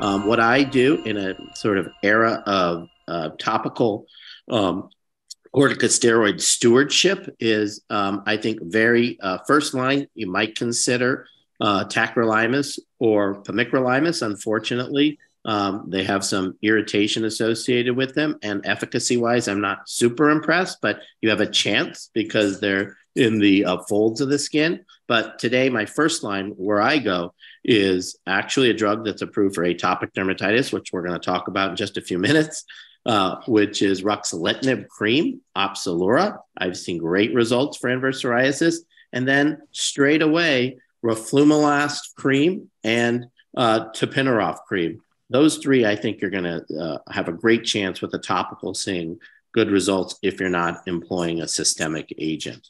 Um, what I do in a sort of era of uh, topical um, corticosteroid stewardship is, um, I think, very uh, first line. You might consider uh, tacrolimus or pimecrolimus. Unfortunately, um, they have some irritation associated with them, and efficacy-wise, I'm not super impressed. But you have a chance because they're in the uh, folds of the skin. But today, my first line where I go is actually a drug that's approved for atopic dermatitis, which we're going to talk about in just a few minutes, uh, which is ruxolitinib cream, Opzelura. I've seen great results for inverse psoriasis. And then straight away, roflumilast cream and uh, tapinarof cream. Those three, I think, you're going to uh, have a great chance with a topical seeing good results if you're not employing a systemic agent.